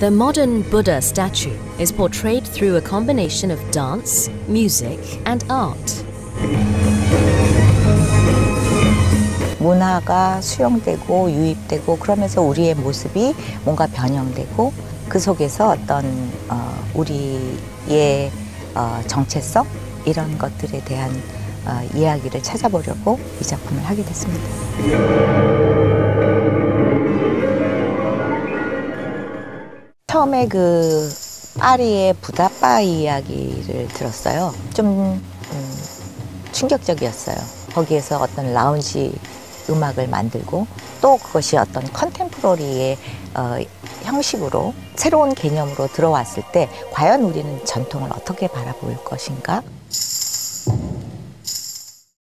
The modern Buddha statue is portrayed through a combination of dance, music, and art. 문화가 수용되고 유입되고 그러면서 우리의 모습이 뭔가 변형되고 그 속에서 어떤 어, 우리의 어, 정체성 이런 것들에 대한 어, 이야기를 찾아보려고 이 작품을 하게 됐습니다. 처음에 그 파리의 부다바 이야기를 들었어요. 좀 음, 충격적이었어요. 거기에서 어떤 라운지 음악을 만들고 또 그것이 어떤 컨템포러리의 어, 형식으로 새로운 개념으로 들어왔을 때 과연 우리는 전통을 어떻게 바라볼 것인가